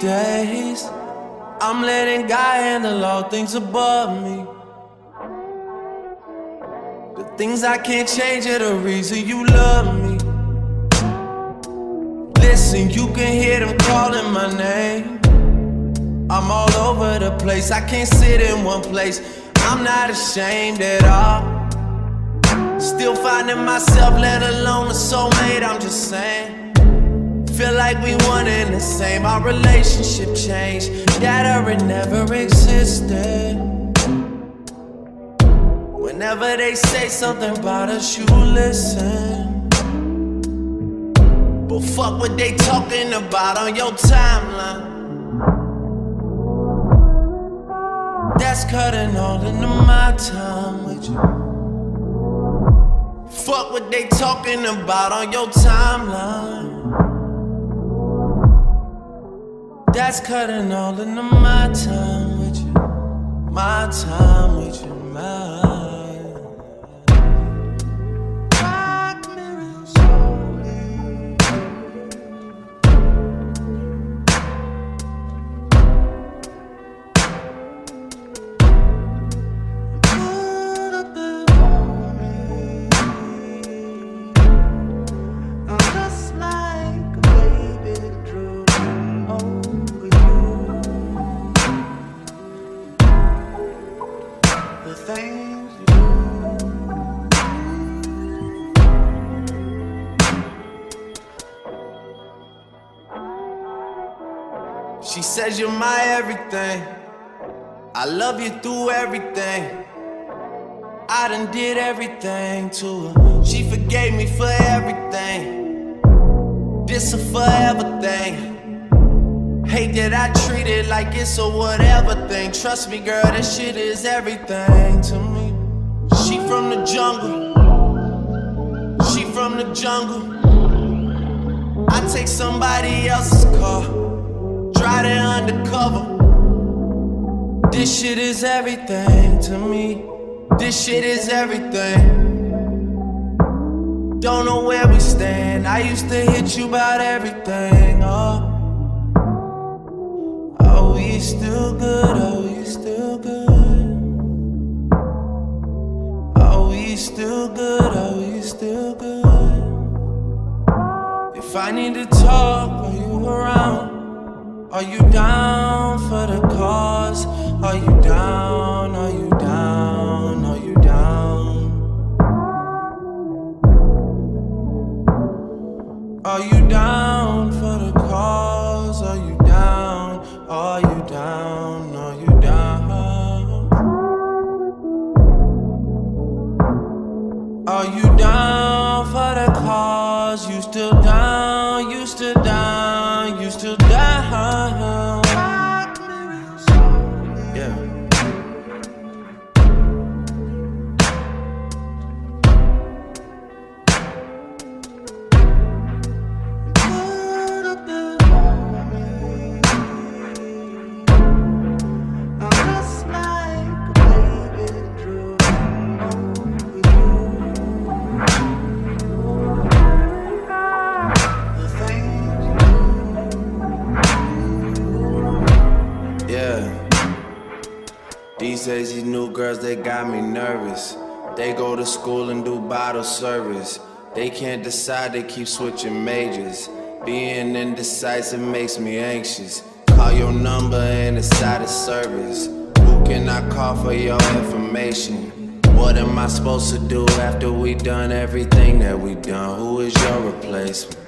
Days, I'm letting God handle all things above me. The things I can't change are the reason you love me. Listen, you can hear them calling my name. I'm all over the place, I can't sit in one place. I'm not ashamed at all. Still finding myself, let alone a soulmate, I'm just saying. Feel like we one the same, our relationship changed. That or it never existed. Whenever they say something about us, you listen. But fuck what they talking about on your timeline. That's cutting all into my time with you. Fuck what they talking about on your timeline. That's cutting all into my time with you. My time with you, my. She says you're my everything. I love you through everything. I done did everything to her. She forgave me for everything. This a forever thing. Hate that I treat it like it's a whatever thing. Trust me, girl, this shit is everything to me. She from the jungle. She from the jungle. I take somebody else's car, undercover. This shit is everything to me. This shit is everything. Don't know where we stand. I used to hit you about everything. Oh, oh we still good? Oh, are we still good? Oh, are we still good? Are we still good? If I need to talk, are you around? Are you down for the cause? Are you down? Are you These these new girls, they got me nervous. They go to school and do bottle service. They can't decide, they keep switching majors. Being indecisive makes me anxious. Call your number and it's out of service. Who can I call for your information? What am I supposed to do after we done everything that we done? Who is your replacement?